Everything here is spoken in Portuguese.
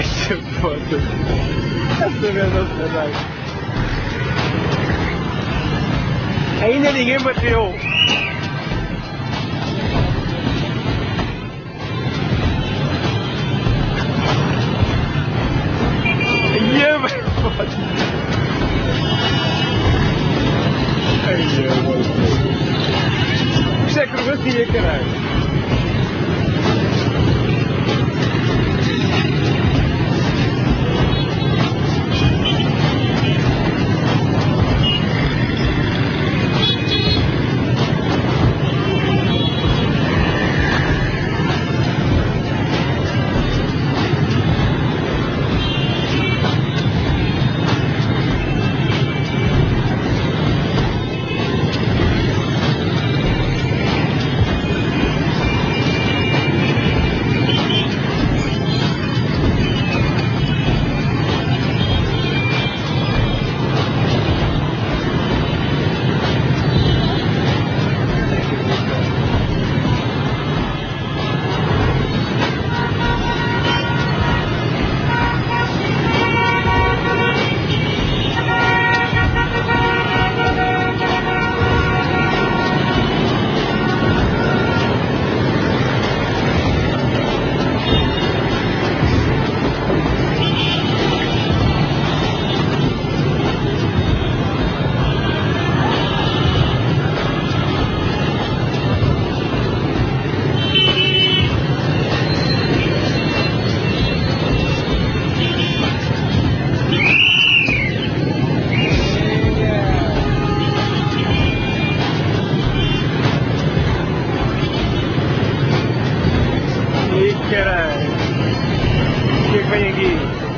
Vai ser foda. Essa merda caralho. Ainda ninguém bateu. Ai, meu Deus. Isto é acrobacia, caralho. कह रहा है। कि कहेगी